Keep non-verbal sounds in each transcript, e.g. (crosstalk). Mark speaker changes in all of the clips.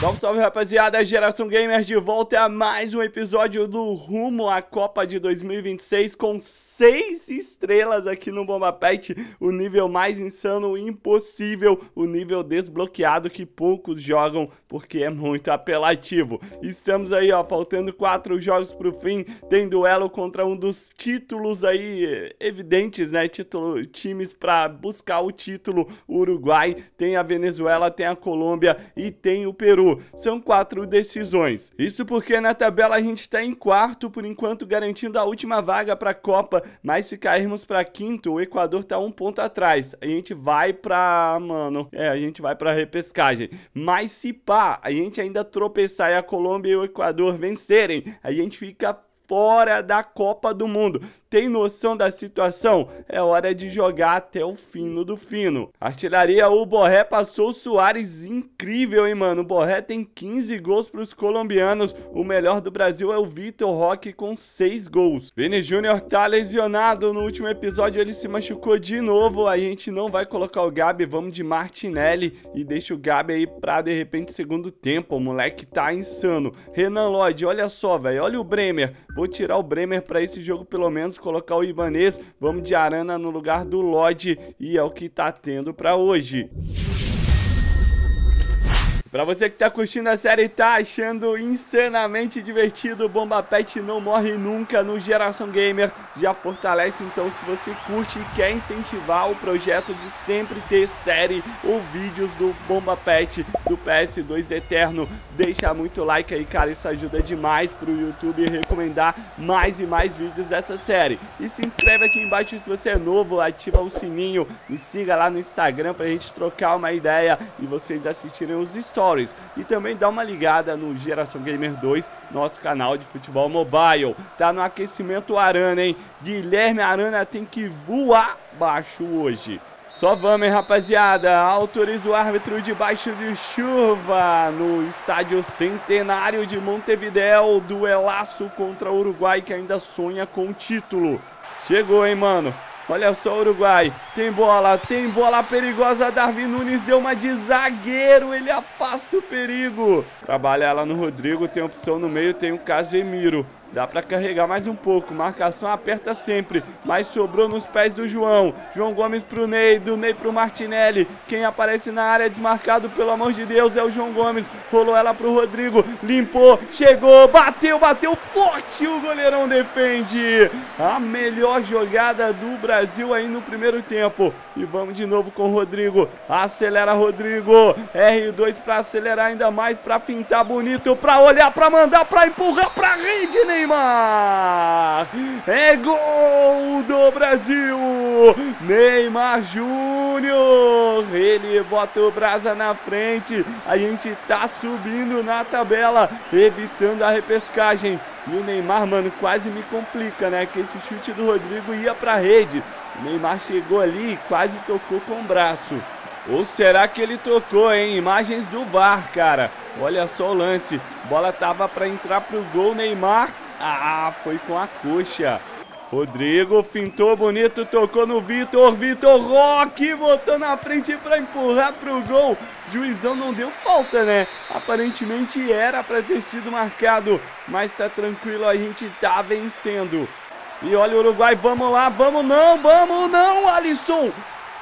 Speaker 1: Salve, salve rapaziada, Geração Gamers de volta a mais um episódio do Rumo à Copa de 2026 com seis estrelas aqui no Bomba Pet, o nível mais insano impossível, o nível desbloqueado que poucos jogam porque é muito apelativo. Estamos aí, ó, faltando quatro jogos pro fim, tem duelo contra um dos títulos aí evidentes, né, título, times para buscar o título, o Uruguai, tem a Venezuela, tem a Colômbia e tem o Peru. São quatro decisões. Isso porque na tabela a gente está em quarto, por enquanto garantindo a última vaga para a Copa, mas se cairmos para quinto, o Equador tá um ponto atrás. A gente vai para, mano, é, a gente vai para repescagem. Mas se pá, a gente ainda tropeçar e a Colômbia e o Equador vencerem, a gente fica fora da Copa do Mundo. Tem noção da situação? É hora de jogar até o fino do fino. Artilharia, o Borré passou o Soares incrível, hein, mano? O Borré tem 15 gols para os colombianos. O melhor do Brasil é o Vitor Roque com 6 gols. Vini Júnior tá lesionado. No último episódio ele se machucou de novo. A gente não vai colocar o Gabi, vamos de Martinelli e deixa o Gabi aí pra de repente segundo tempo. O moleque tá insano. Renan Lodge, olha só, velho. Olha o Bremer. Vou tirar o Bremer para esse jogo pelo menos, colocar o Ibanês. Vamos de Arana no lugar do Lodge e é o que tá tendo para hoje. Pra você que tá curtindo a série e tá achando insanamente divertido, Bomba Pet não morre nunca no Geração Gamer, já fortalece então se você curte e quer incentivar o projeto de sempre ter série ou vídeos do Bomba Pet do PS2 Eterno, deixa muito like aí cara, isso ajuda demais pro YouTube recomendar mais e mais vídeos dessa série. E se inscreve aqui embaixo se você é novo, ativa o sininho, me siga lá no Instagram pra gente trocar uma ideia e vocês assistirem os stories Stories. E também dá uma ligada no Geração Gamer 2, nosso canal de futebol mobile. Tá no aquecimento Arana, hein? Guilherme Arana tem que voar baixo hoje. Só vamos, hein, rapaziada. Autoriza o árbitro debaixo de chuva no estádio Centenário de Montevidéu. Duelaço contra o Uruguai que ainda sonha com o título. Chegou, hein, mano. Olha só o Uruguai. Tem bola, tem bola perigosa. Darwin Nunes deu uma de zagueiro. Ele afasta o perigo. Trabalha ela no Rodrigo. Tem opção no meio. Tem o Casemiro. Dá pra carregar mais um pouco. Marcação aperta sempre. Mas sobrou nos pés do João. João Gomes pro Ney. Do Ney pro Martinelli. Quem aparece na área desmarcado, pelo amor de Deus, é o João Gomes. Rolou ela pro Rodrigo. Limpou. Chegou. Bateu, bateu forte. O goleirão defende. A melhor jogada do Brasil aí no primeiro tempo. E vamos de novo com o Rodrigo. Acelera, Rodrigo. R2 pra acelerar ainda mais. Pra fintar bonito. Pra olhar, pra mandar, pra empurrar pra rede, Ney. Neymar! É gol do Brasil! Neymar Júnior! Ele bota o Brasa na frente. A gente tá subindo na tabela, evitando a repescagem. E o Neymar, mano, quase me complica, né? Que esse chute do Rodrigo ia pra rede. O Neymar chegou ali e quase tocou com o braço. Ou será que ele tocou, hein? Imagens do VAR, cara. Olha só o lance. Bola tava para entrar pro gol, Neymar ah, foi com a coxa. Rodrigo fintou bonito, tocou no Vitor. Vitor Roque botou na frente para empurrar pro gol. Juizão não deu falta, né? Aparentemente era para ter sido marcado, mas tá tranquilo, a gente tá vencendo. E olha o Uruguai, vamos lá, vamos não, vamos não, Alisson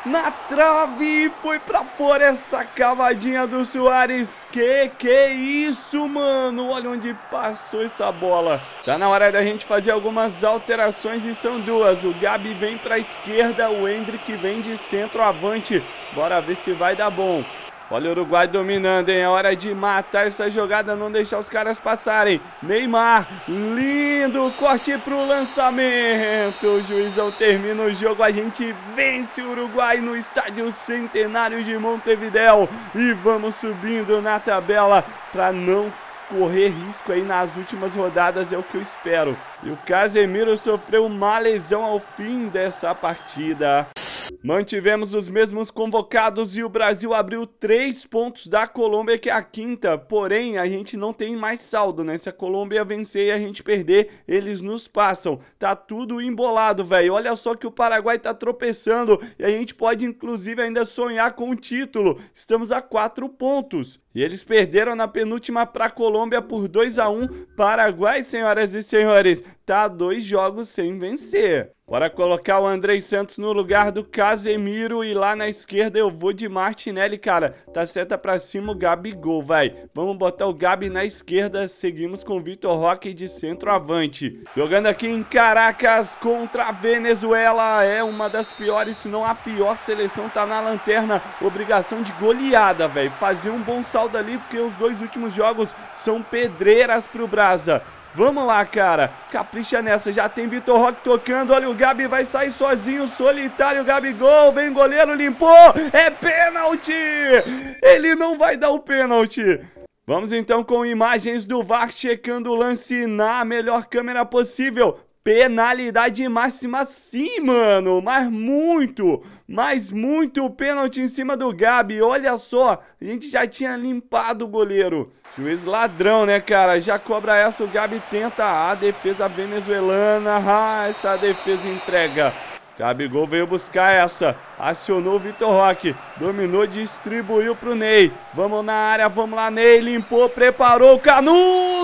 Speaker 1: na trave, foi pra fora essa cavadinha do Soares. Que que é isso, mano? Olha onde passou essa bola. Tá na hora da gente fazer algumas alterações e são duas. O Gabi vem pra esquerda, o Hendrick vem de centroavante. Bora ver se vai dar bom. Olha o Uruguai dominando, hein? É hora de matar essa jogada, não deixar os caras passarem. Neymar, lindo corte pro lançamento. O juizão termina o jogo, a gente vence o Uruguai no estádio Centenário de Montevidéu. E vamos subindo na tabela para não correr risco aí nas últimas rodadas, é o que eu espero. E o Casemiro sofreu uma lesão ao fim dessa partida. Mantivemos os mesmos convocados e o Brasil abriu três pontos da Colômbia, que é a quinta. Porém, a gente não tem mais saldo, né? Se a Colômbia vencer e a gente perder, eles nos passam. Tá tudo embolado, velho. Olha só que o Paraguai tá tropeçando e a gente pode, inclusive, ainda sonhar com o título. Estamos a quatro pontos. E eles perderam na penúltima para a Colômbia por 2 a 1 Paraguai, senhoras e senhores, tá dois jogos sem vencer. Bora colocar o Andrei Santos no lugar do Casemiro e lá na esquerda eu vou de Martinelli, cara. Tá seta pra cima o Gabigol, vai. Vamos botar o Gabi na esquerda, seguimos com o Vitor Roque de centroavante. Jogando aqui em Caracas contra a Venezuela, é uma das piores, se não a pior seleção, tá na lanterna. Obrigação de goleada, velho. Fazer um bom saldo ali, porque os dois últimos jogos são pedreiras pro Brasa. Vamos lá, cara. Capricha nessa. Já tem Vitor Roque tocando. Olha, o Gabi vai sair sozinho, solitário. Gabigol, vem goleiro, limpou. É pênalti. Ele não vai dar o pênalti. Vamos então com imagens do VAR checando o lance na melhor câmera possível. Penalidade máxima sim, mano. Mas muito, mas muito pênalti em cima do Gabi. Olha só, a gente já tinha limpado o goleiro. Juiz ladrão, né, cara? Já cobra essa, o Gabi tenta a defesa venezuelana. Ah, essa defesa entrega. Gabigol veio buscar essa. Acionou o Vitor Roque. Dominou, distribuiu pro Ney. Vamos na área, vamos lá, Ney. Limpou, preparou o canudo.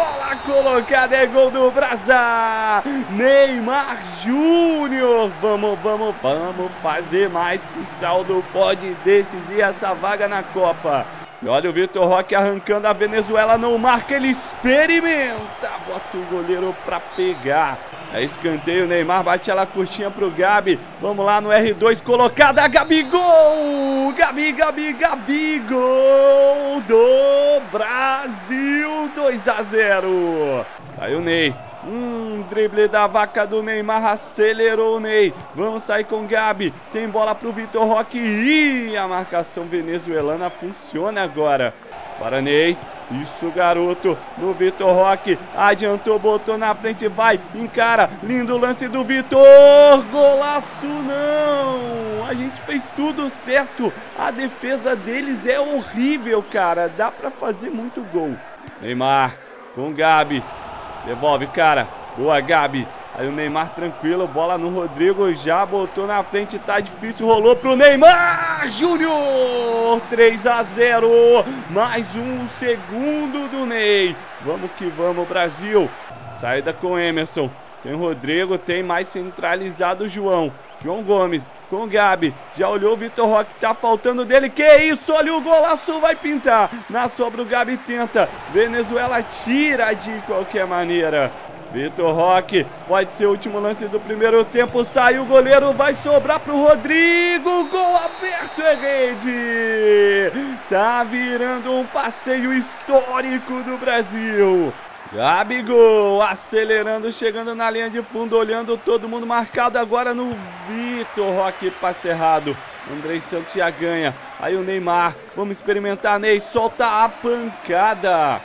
Speaker 1: Bola colocada, é gol do Brasa. Neymar Júnior. Vamos, vamos, vamos fazer mais que saldo pode decidir essa vaga na Copa. E olha o Vitor Roque arrancando a Venezuela, não marca, ele experimenta. Bota o goleiro pra pegar. É escanteio, Neymar bate ela curtinha pro Gabi. Vamos lá no R2, colocada, Gabigol! Gabi, Gabi, Gabigol do Brasil, 2 a 0. Aí o Ney. Hum, drible da vaca do Neymar, acelerou o Ney. Vamos sair com o Gabi. Tem bola pro Vitor Roque. E a marcação venezuelana funciona agora. Para Ney. Isso, garoto. No Vitor Roque. Adiantou, botou na frente, vai. Encara. Lindo lance do Vitor. Golaço não. A gente fez tudo certo. A defesa deles é horrível, cara. Dá pra fazer muito gol. Neymar com Gabi. Devolve, cara. Boa, Gabi. Aí o Neymar tranquilo, bola no Rodrigo, já botou na frente, tá difícil, rolou pro Neymar Júnior, 3 a 0, mais um segundo do Ney, vamos que vamos Brasil, saída com Emerson, tem o Rodrigo, tem mais centralizado o João. João Gomes com o Gabi. Já olhou o Vitor Roque, tá faltando dele. Que isso? Olha o golaço, vai pintar. Na sobra o Gabi tenta. Venezuela tira de qualquer maneira. Vitor Roque, pode ser o último lance do primeiro tempo. Saiu o goleiro, vai sobrar pro Rodrigo. Gol aberto é rede. Tá virando um passeio histórico do Brasil. Gabigol acelerando, chegando na linha de fundo, olhando todo mundo marcado agora no Vitor Roque, passe errado. Andrei Santos já ganha. Aí o Neymar, vamos experimentar, Ney, solta a pancada.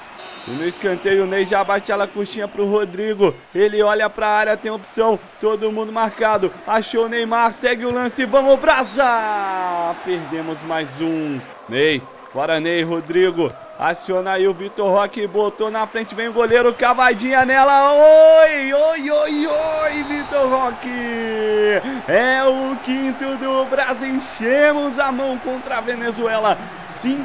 Speaker 1: E no escanteio, o Ney já bate ela coxinha pro Rodrigo. Ele olha pra área, tem opção. Todo mundo marcado. Achou o Neymar, segue o lance. Vamos, Brasa! Perdemos mais um. Ney, bora Ney, Rodrigo. Aciona aí o Vitor Roque, botou na frente, vem o goleiro, cavadinha nela. Oi, oi, oi, oi, Vitor Roque. É o quinto do Brasil. Enchemos a mão contra a Venezuela. 5-1,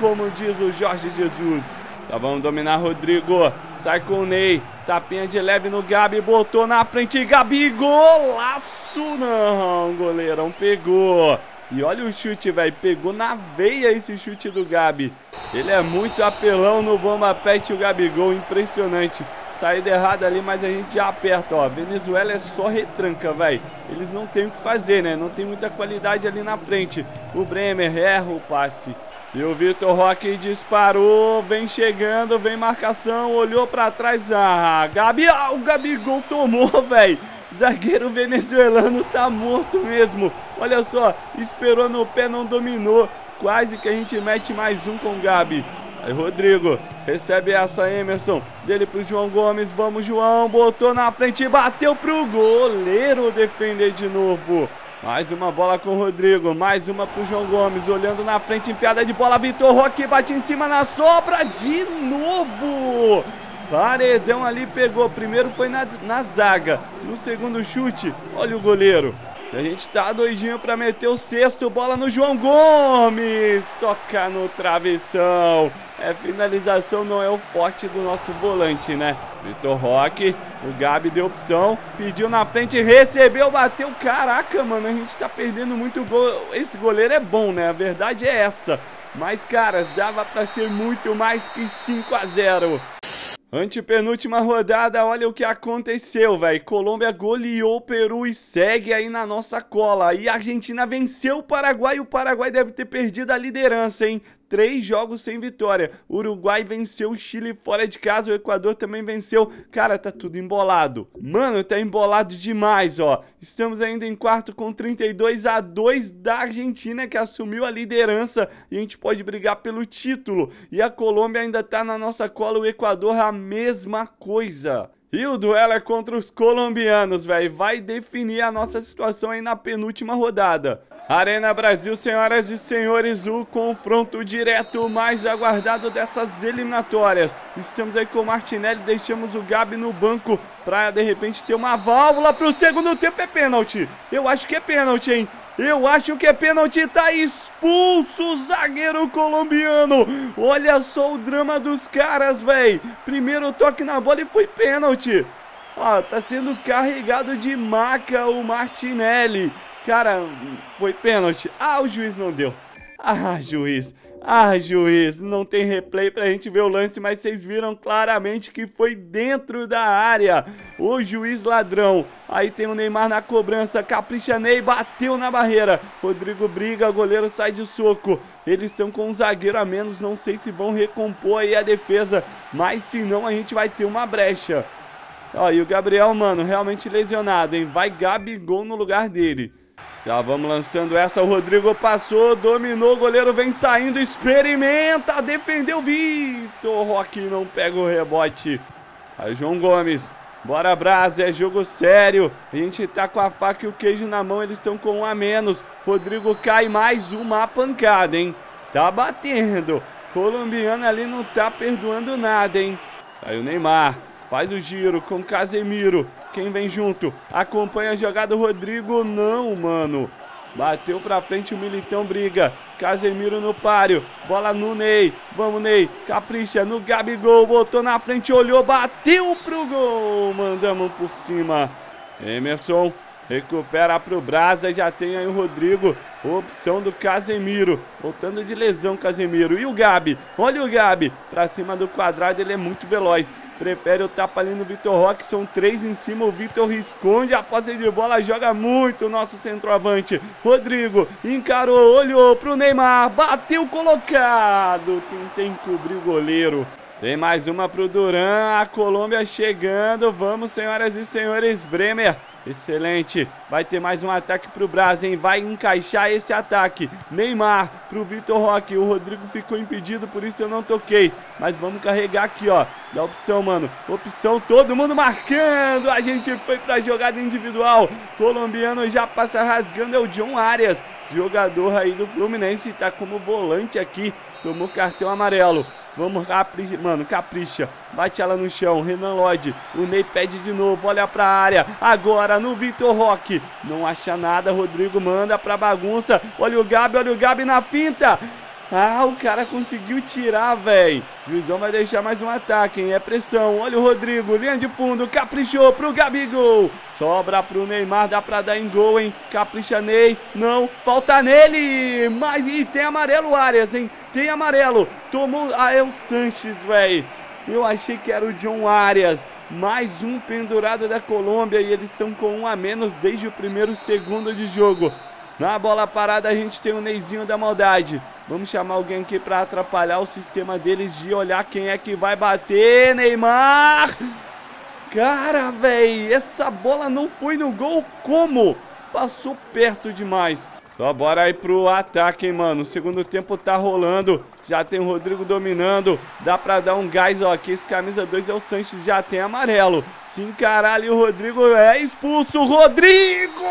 Speaker 1: como diz o Jorge Jesus. Já vamos dominar Rodrigo. Sai com o Ney. Tapinha de leve no Gabi. Botou na frente. Gabi. Golaço. Não, goleirão pegou. E olha o chute, velho. Pegou na veia esse chute do Gabi. Ele é muito apelão no bomba pet o Gabigol. Impressionante. Saída errada ali, mas a gente já aperta, ó. Venezuela é só retranca, velho. Eles não tem o que fazer, né? Não tem muita qualidade ali na frente. O Bremer erra o passe. E o Vitor Roque disparou, vem chegando, vem marcação, olhou pra trás. Ah, Gabi, ah, o Gabigol tomou, (laughs) velho. Zagueiro venezuelano tá morto mesmo. Olha só, esperou no pé, não dominou. Quase que a gente mete mais um com o Gabi. Aí Rodrigo recebe essa Emerson. Dele pro João Gomes. Vamos, João. Botou na frente, bateu pro goleiro defender de novo. Mais uma bola com o Rodrigo, mais uma pro João Gomes, olhando na frente, enfiada de bola, Vitor Roque bate em cima na sobra de novo. Paredão ali pegou, primeiro foi na, na zaga, no segundo chute, olha o goleiro. A gente tá doidinho pra meter o sexto. Bola no João Gomes. Toca no travessão. É, finalização não é o forte do nosso volante, né? Vitor Roque. O Gabi deu opção. Pediu na frente, recebeu, bateu. Caraca, mano, a gente tá perdendo muito gol. Esse goleiro é bom, né? A verdade é essa. Mas, caras, dava pra ser muito mais que 5 a 0 Antepenúltima rodada, olha o que aconteceu, velho. Colômbia goleou o Peru e segue aí na nossa cola. E a Argentina venceu o Paraguai e o Paraguai deve ter perdido a liderança, hein? Três jogos sem vitória. O Uruguai venceu o Chile fora de casa, o Equador também venceu. Cara, tá tudo embolado. Mano, tá embolado demais, ó. Estamos ainda em quarto com 32 a 2 da Argentina, que assumiu a liderança. E a gente pode brigar pelo título. E a Colômbia ainda tá na nossa cola, o Equador a mesma coisa. E o duelo é contra os colombianos, velho. Vai definir a nossa situação aí na penúltima rodada. Arena Brasil, senhoras e senhores, o confronto direto mais aguardado dessas eliminatórias. Estamos aí com o Martinelli, deixamos o Gabi no banco para de repente ter uma válvula para o segundo tempo. É pênalti. Eu acho que é pênalti, hein? Eu acho que é pênalti, tá expulso o zagueiro colombiano. Olha só o drama dos caras, velho. Primeiro toque na bola e foi pênalti. Ó, tá sendo carregado de maca o Martinelli. Cara, foi pênalti. Ah, o juiz não deu. Ah, juiz. Ah, juiz, não tem replay pra gente ver o lance, mas vocês viram claramente que foi dentro da área. O juiz ladrão. Aí tem o Neymar na cobrança, capricha Ney, bateu na barreira. Rodrigo briga, goleiro sai de soco. Eles estão com um zagueiro a menos, não sei se vão recompor aí a defesa, mas se não a gente vai ter uma brecha. Ó, e o Gabriel, mano, realmente lesionado, hein? Vai Gabigol no lugar dele. Já vamos lançando essa, o Rodrigo passou, dominou, o goleiro vem saindo, experimenta, defendeu Vitor Roque, não pega o rebote. Aí João Gomes, bora Brás, é jogo sério, a gente tá com a faca e o queijo na mão, eles estão com um a menos. Rodrigo cai mais uma pancada, hein? Tá batendo, colombiano ali não tá perdoando nada, hein? Aí o Neymar, faz o giro com Casemiro, quem vem junto? Acompanha a jogada o Rodrigo. Não, mano. Bateu pra frente o Militão, briga. Casemiro no páreo. Bola no Ney. Vamos, Ney. Capricha no Gabigol. Botou na frente, olhou, bateu pro gol. Mandamos por cima. Emerson recupera pro Brasa. Já tem aí o Rodrigo. Opção do Casemiro. Voltando de lesão, Casemiro. E o Gabi? Olha o Gabi. Pra cima do quadrado, ele é muito veloz. Prefere o tapa ali no Vitor Roque. São três em cima. O Vitor esconde a posse de bola. Joga muito o nosso centroavante. Rodrigo encarou, olhou pro Neymar. Bateu colocado. Tentei encobrir o goleiro. Tem mais uma pro Duran. A Colômbia chegando. Vamos, senhoras e senhores. Bremer Excelente. Vai ter mais um ataque pro Braz, hein? Vai encaixar esse ataque. Neymar pro Vitor Roque. O Rodrigo ficou impedido, por isso eu não toquei. Mas vamos carregar aqui, ó. Dá opção, mano. Opção, todo mundo marcando. A gente foi pra jogada individual. Colombiano já passa rasgando. É o John Arias. Jogador aí do Fluminense. Tá como volante aqui. Tomou cartão amarelo. Vamos, capricha, mano, capricha. Bate ela no chão. Renan Lodge. O Ney pede de novo. Olha pra área. Agora no Vitor Roque. Não acha nada. Rodrigo manda pra bagunça. Olha o Gabi, olha o Gabi na finta. Ah, o cara conseguiu tirar, velho. Juizão vai deixar mais um ataque, hein? É pressão. Olha o Rodrigo, linha de fundo, caprichou pro Gabigol. Sobra pro Neymar, dá pra dar em gol, hein? Capricha Ney. Não, falta nele. Mas e tem amarelo Arias, hein? Tem amarelo. Tomou. Ah, é o Sanches, velho. Eu achei que era o John Arias. Mais um pendurado da Colômbia e eles estão com um a menos desde o primeiro segundo de jogo. Na bola parada a gente tem o Neizinho da maldade. Vamos chamar alguém aqui para atrapalhar o sistema deles de olhar quem é que vai bater. Neymar! Cara, velho, essa bola não foi no gol como? Passou perto demais. Só bora aí pro ataque, hein, mano. O segundo tempo tá rolando. Já tem o Rodrigo dominando. Dá pra dar um gás, ó. Aqui esse camisa 2 é o Sanches, já tem amarelo. Se encarar ali o Rodrigo é expulso. Rodrigo!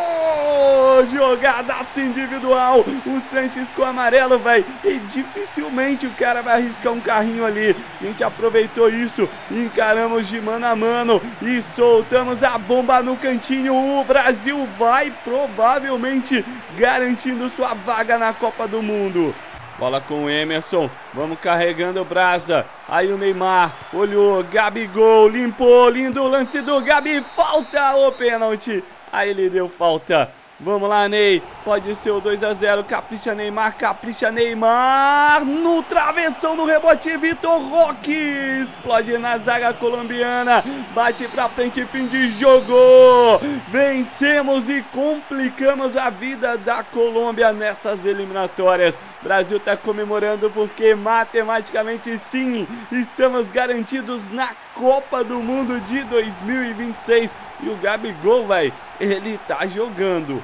Speaker 1: Jogada individual. O Sanches com amarelo, velho. E dificilmente o cara vai arriscar um carrinho ali. A gente aproveitou isso. Encaramos de mano a mano. E soltamos a bomba no cantinho. O Brasil vai provavelmente garantindo sua vaga na Copa do Mundo. Bola com o Emerson. Vamos carregando o Brasa. Aí o Neymar olhou. Gabigol limpou. Lindo lance do Gabi. Falta o pênalti. Aí ele deu falta. Vamos lá, Ney. Pode ser o 2 a 0 Capricha Neymar, capricha Neymar. No travessão, no rebote, Vitor Roque. Explode na zaga colombiana. Bate pra frente, fim de jogo. Vencemos e complicamos a vida da Colômbia nessas eliminatórias. Brasil tá comemorando porque matematicamente sim, estamos garantidos na Copa do Mundo de 2026. E o Gabigol, vai, ele tá jogando.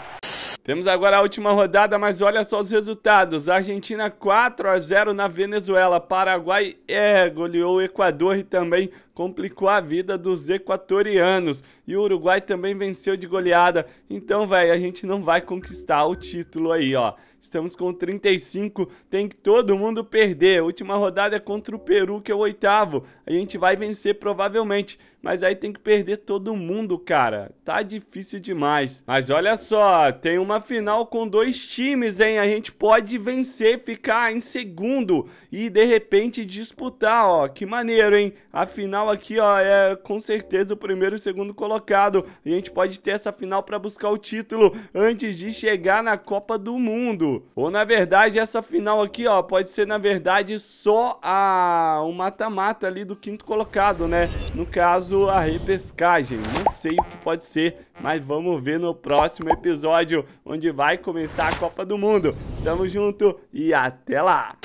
Speaker 1: Temos agora a última rodada, mas olha só os resultados. Argentina 4 a 0 na Venezuela. Paraguai é, goleou o Equador e também complicou a vida dos equatorianos. E o Uruguai também venceu de goleada. Então, velho, a gente não vai conquistar o título aí, ó. Estamos com 35, tem que todo mundo perder. A última rodada é contra o Peru, que é o oitavo. A gente vai vencer provavelmente, mas aí tem que perder todo mundo, cara. Tá difícil demais. Mas olha só, tem uma final com dois times, hein? A gente pode vencer, ficar em segundo e de repente disputar, ó. Que maneiro, hein? A final aqui, ó, é com certeza o primeiro e o segundo colocado. A gente pode ter essa final para buscar o título antes de chegar na Copa do Mundo. Ou na verdade essa final aqui, ó, pode ser na verdade só a o mata-mata ali do quinto colocado, né? No caso, a repescagem. Não sei o que pode ser, mas vamos ver no próximo episódio, onde vai começar a Copa do Mundo. Tamo junto e até lá!